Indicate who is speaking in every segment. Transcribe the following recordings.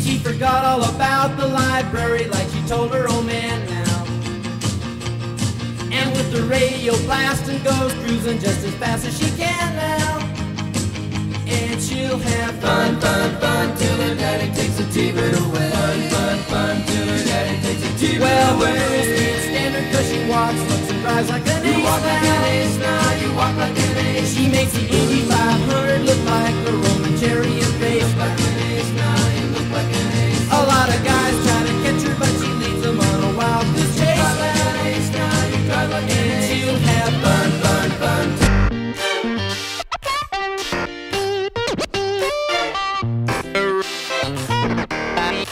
Speaker 1: Seems she forgot all about the library like she told her old man now. And with the radio blasting goes cruising just as fast as she can now. And she'll have fun, fun, fun till her daddy takes a T-bird away. Fun, fun, fun till her daddy takes a T-bird well, away. Well, the can't stand her cause she walks, looks and drives like an you ace walk like an ace now, you walk like an ace. She makes the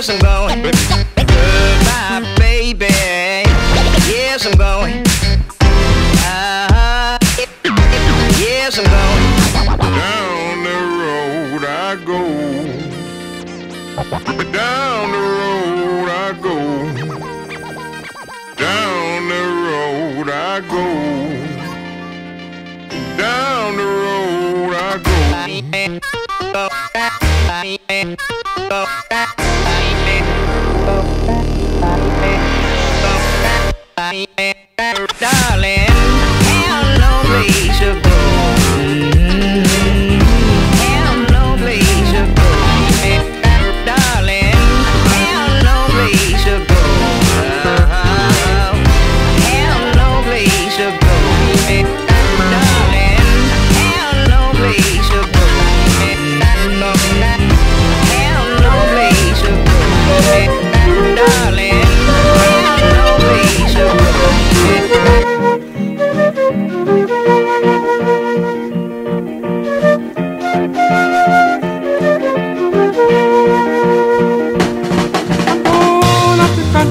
Speaker 2: Yes, I'm going. Goodbye, baby. Yes, I'm going. Uh-huh. Yes, I'm going.
Speaker 3: Down the road I go. Down the road I go. Down the road I go. Down the road I go.
Speaker 2: Darling,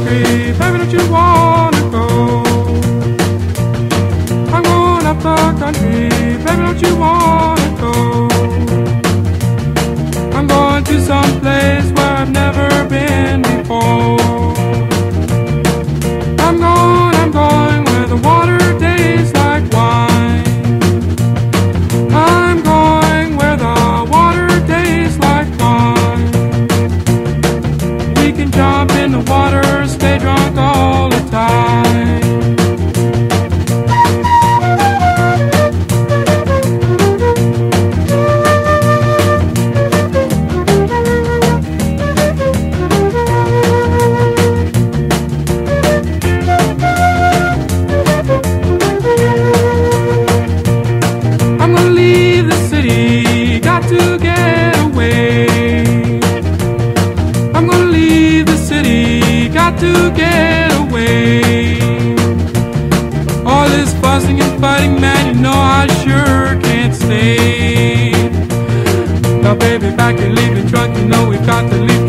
Speaker 4: baby, don't you wanna can jump in the water, stay drunk all to get away. All this fussing and fighting, man, you know I sure can't stay. Now, baby, back and leave the trunk, you know we've got to leave.